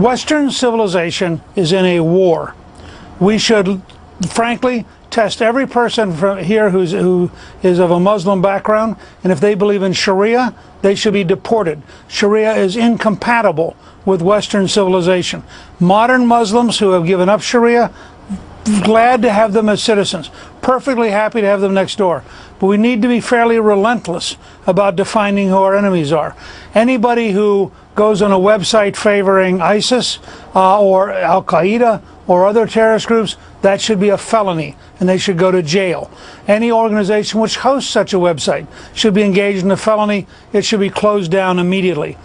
Western civilization is in a war. We should, frankly, test every person from here who's, who is of a Muslim background, and if they believe in Sharia, they should be deported. Sharia is incompatible with Western civilization. Modern Muslims who have given up Sharia, glad to have them as citizens, perfectly happy to have them next door. But we need to be fairly relentless about defining who our enemies are. Anybody who goes on a website favoring ISIS uh, or Al Qaeda or other terrorist groups, that should be a felony and they should go to jail. Any organization which hosts such a website should be engaged in a felony. It should be closed down immediately.